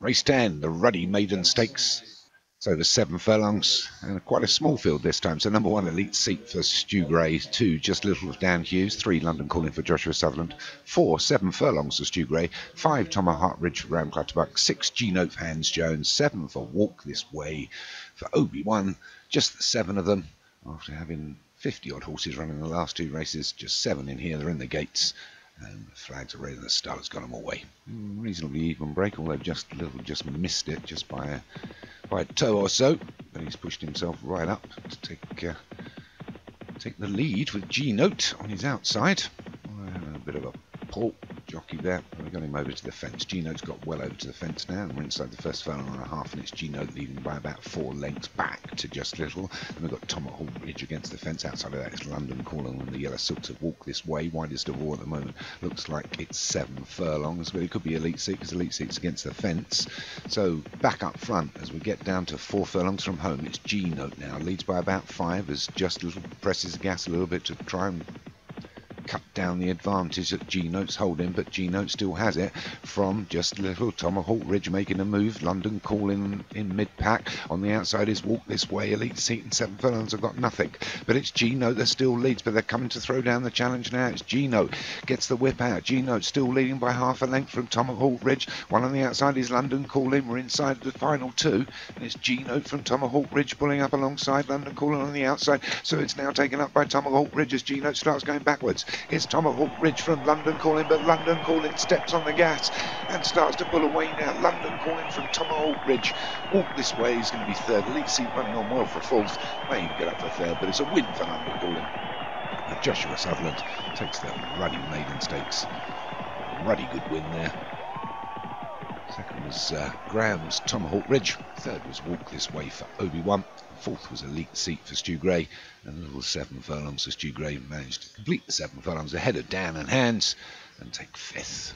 Race 10, the Ruddy Maiden Stakes. It's over seven furlongs and quite a small field this time. So number one elite seat for Stu Gray, two just little of Dan Hughes, three London calling for Joshua Sutherland, four seven furlongs for Stu Gray, five Tomahawk Ridge for Graham Clutterbuck, six G Note for Hans Jones, seven for Walk This Way for Obi-Wan, just the seven of them after having 50 odd horses running the last two races, just seven in here, they're in the gates and the flags are raised and the star's got them away. Reasonably even break, although just a little just missed it just by a, by a toe or so. But he's pushed himself right up to take uh, take the lead with G Note on his outside. a bit of a pull jockey there. We got him over to the fence. G-Note's got well over to the fence now, and we're inside the first furlong and a half, and it's G-Note leading by about four lengths back to just little. And we've got Tomahawk Ridge against the fence. Outside of that is London calling on the yellow silk to walk this way. Widest of all at the moment. Looks like it's seven furlongs, but it could be Elite Seat because Elite Seat's against the fence. So back up front as we get down to four furlongs from home, it's G-Note now. Leads by about five as just little presses the gas a little bit to try and cut down the advantage that G-Note's holding, but G-Note still has it from just little Tomahawk Ridge making a move. London calling in mid-pack. On the outside is Walk This Way. Elite Seat and Seven Furlongs have got nothing. But it's G-Note that still leads, but they're coming to throw down the challenge now. It's G-Note. Gets the whip out. G-Note still leading by half a length from Tomahawk Ridge. One on the outside is London calling. We're inside the final two. And it's G-Note from Tomahawk Ridge pulling up alongside London calling on the outside. So it's now taken up by Tomahawk Ridge as G-Note starts going backwards. It's Tomahawk Ridge from London calling, but London calling steps on the gas and starts to pull away now. London calling from Tomahawk Ridge. Walk this way he's going to be third. Elite Seat running on well for fourth. May even get up for third, but it's a win for London calling. Joshua Sutherland takes the Ruddy Maiden Stakes. Ruddy good win there. Second was uh, Graham's Tomahawk Ridge. Third was Walk This Way for Obi-Wan. Fourth was Elite Seat for Stu Gray, and little seven furlongs for Stu Gray managed to complete the seven furlongs ahead of Dan and Hans and take fifth.